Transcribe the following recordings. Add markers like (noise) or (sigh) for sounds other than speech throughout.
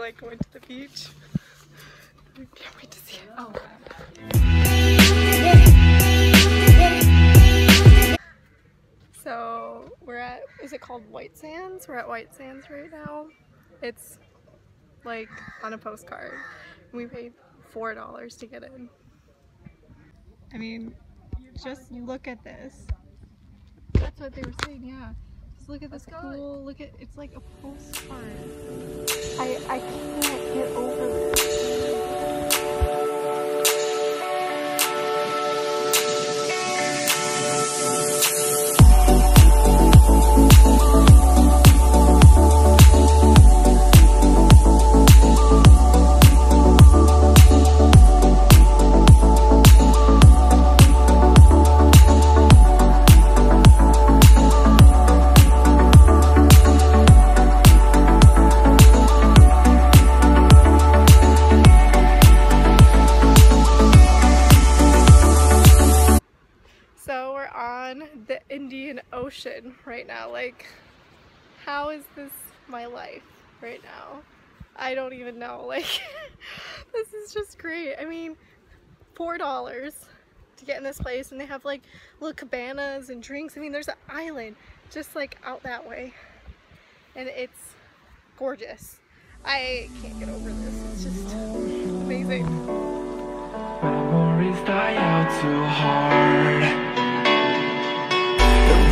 Like going to the beach. I can't wait to see it. Oh. So we're at, is it called White Sands? We're at White Sands right now. It's like on a postcard. We paid $4 to get in. I mean, just look at this. That's what they were saying, yeah. Look at this cool, look at, it's like a postcard. I, I can't get over this. Indian Ocean right now. Like, how is this my life right now? I don't even know. (laughs) Like, this is just great. I mean, four dollars to get in this place, and they have like little cabanas and drinks. I mean, there's an island just like out that way, and it's gorgeous. I can't get over this. It's just amazing. Memories die out too hard.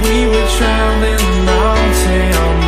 We were drowning traveling mountains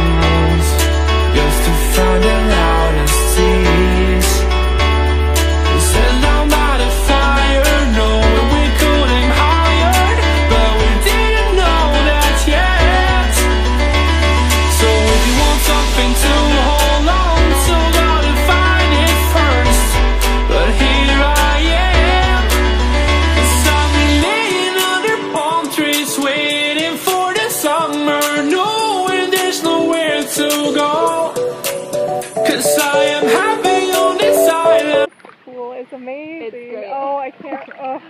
cool. It's amazing. great. Oh, I can't. Oh,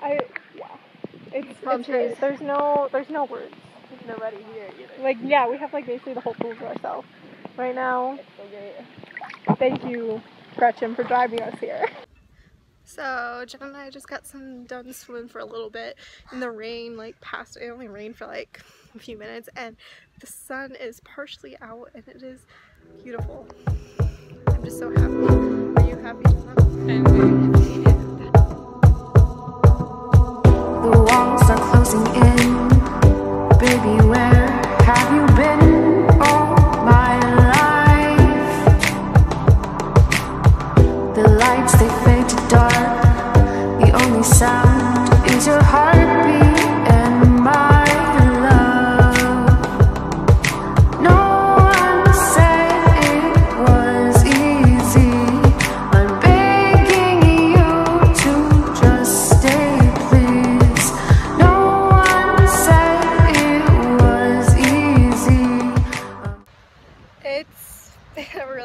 I. Yeah. It's, Palm it's trees. There's no. There's no words. Nobody here either. Like yeah, we have like basically the whole pool to ourselves right now. It's so great. Thank you, Gretchen, for driving us here. So Jen and I just got some done swimming for a little bit in the rain. Like past, it only rained for like a few minutes, and the sun is partially out, and it is beautiful. I'm just so happy. Are you happy,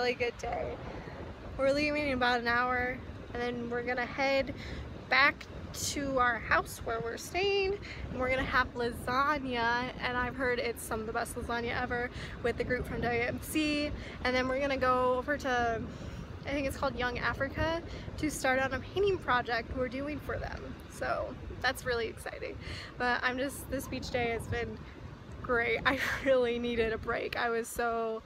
really good day. We're leaving in about an hour and then we're gonna head back to our house where we're staying and we're gonna have lasagna and I've heard it's some of the best lasagna ever with the group from WMC and then we're gonna go over to I think it's called Young Africa to start on a painting project we're doing for them. So that's really exciting. But I'm just this beach day has been great. (laughs) I really needed a break. I was so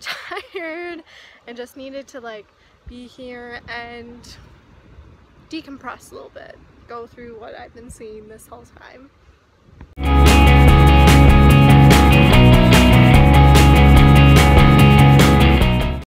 tired and just needed to like be here and decompress a little bit go through what I've been seeing this whole time